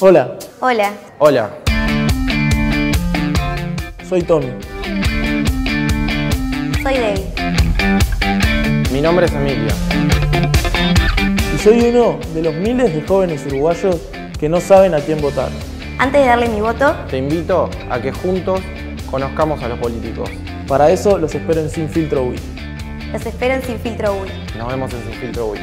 Hola, Hola, Hola, soy Tommy. soy Debbie. mi nombre es Emilia. Y soy uno de los miles de jóvenes uruguayos que no saben a quién votar. Antes de darle mi voto, Te invito a que juntos conozcamos a los políticos. Para eso los espero en Sin Filtro Wii. los espero en Sin Filtro Uy. Nos vemos en Sin Filtro Uy.